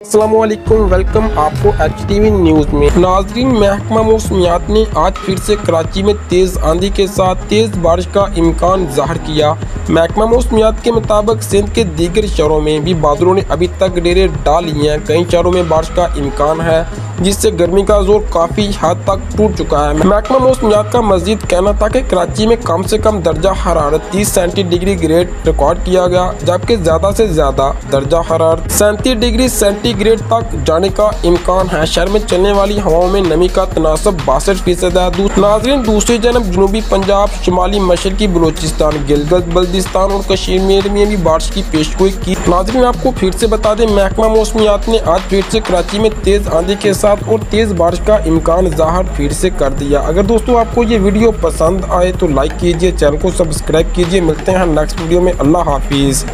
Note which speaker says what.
Speaker 1: Aslam welcome आपको H T V news में। नाजरीन, महकमा मौसमियात ने आज फिर से कराची में तेज़ आंधी के साथ तेज़ बारिश का इम्कान ज़ाहिर किया। महकमा मौसमियात के मुताबिक सिंध के दीगर शहरों में भी बादलों ने अभी तक डेरे डाल लिए हैं। कई शहरों में बारिश का इम्कान है। जिससे गर्मी का ज़ोर काफ़ी हद तक टूट चुका है। महकमा मौसमियात का मजीद कहना था कि कराची में कम से कम दर्जा हरारत तीस सेंटी डिग्री ग्रेड रिकॉर्ड किया गया, जबकि ज़्यादा से ज़्यादा दर्जा हरारत सैंतीस डिग्री सेंटीग्रेड तक जाने का इम्कान है। शहर में चलने वाली हवाओं में नमी का तनासब बासठ फ़ीसद है। नाजरीन, दूसरी जनब जनूबी पंजाब शुमाली मशरकी बलोचिस्तान, गिलगत बल्दिस्तान और कश्मीर में भी बारिश की पेशगोई की। नाजरीन, आपको फिर से बता दें, महकमा मौसमियात ने आज फिर से कराची में तेज आंधी के साथ साथ और तेज़ बारिश का इम्कान ज़ाहिर फिर से कर दिया। अगर दोस्तों आपको ये वीडियो पसंद आए तो लाइक कीजिए, चैनल को सब्सक्राइब कीजिए। मिलते हैं नेक्स्ट वीडियो में। अल्लाह हाफिज़।